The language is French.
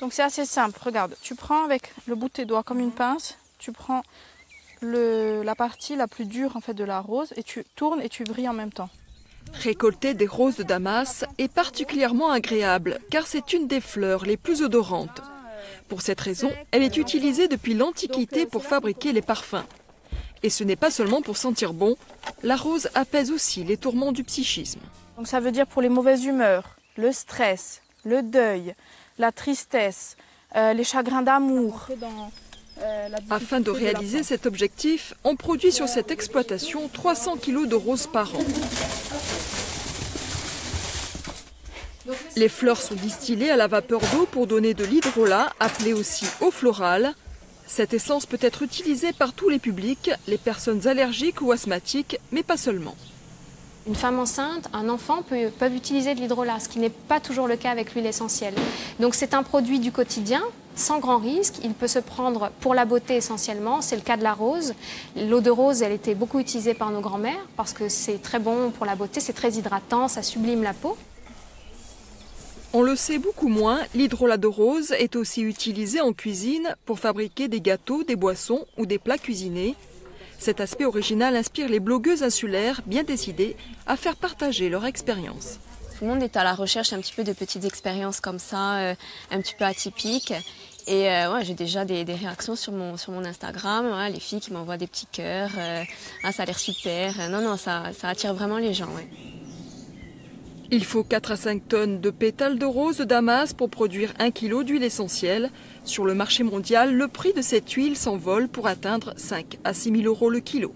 Donc c'est assez simple. Regarde, tu prends avec le bout de tes doigts comme une pince, tu prends le, la partie la plus dure en fait de la rose et tu tournes et tu vrilles en même temps. Récolter des roses de Damas est particulièrement agréable car c'est une des fleurs les plus odorantes. Pour cette raison, elle est utilisée depuis l'Antiquité pour fabriquer les parfums. Et ce n'est pas seulement pour sentir bon, la rose apaise aussi les tourments du psychisme. Donc ça veut dire pour les mauvaises humeurs, le stress, le deuil, la tristesse, euh, les chagrins d'amour. Afin de réaliser cet objectif, on produit sur cette exploitation 300 kg de roses par an. Les fleurs sont distillées à la vapeur d'eau pour donner de l'hydrolat, appelé aussi eau florale. Cette essence peut être utilisée par tous les publics, les personnes allergiques ou asthmatiques, mais pas seulement. Une femme enceinte, un enfant peut, peuvent utiliser de l'hydrolat, ce qui n'est pas toujours le cas avec l'huile essentielle. Donc c'est un produit du quotidien, sans grand risque. Il peut se prendre pour la beauté essentiellement, c'est le cas de la rose. L'eau de rose, elle était beaucoup utilisée par nos grands-mères parce que c'est très bon pour la beauté, c'est très hydratant, ça sublime la peau. On le sait beaucoup moins, l'hydrolat de rose est aussi utilisé en cuisine pour fabriquer des gâteaux, des boissons ou des plats cuisinés. Cet aspect original inspire les blogueuses insulaires bien décidées à faire partager leur expérience. Tout le monde est à la recherche un petit peu de petites expériences comme ça, euh, un petit peu atypiques. Et euh, ouais, j'ai déjà des, réactions sur mon, sur mon Instagram, les filles qui m'envoient des petits cœurs, euh, ah, ça a l'air super. Non, non, ça, attire vraiment les gens. Il faut 4 à 5 tonnes de pétales de rose de Damas pour produire 1 kg d'huile essentielle. Sur le marché mondial, le prix de cette huile s'envole pour atteindre 5 à 6 000 euros le kilo.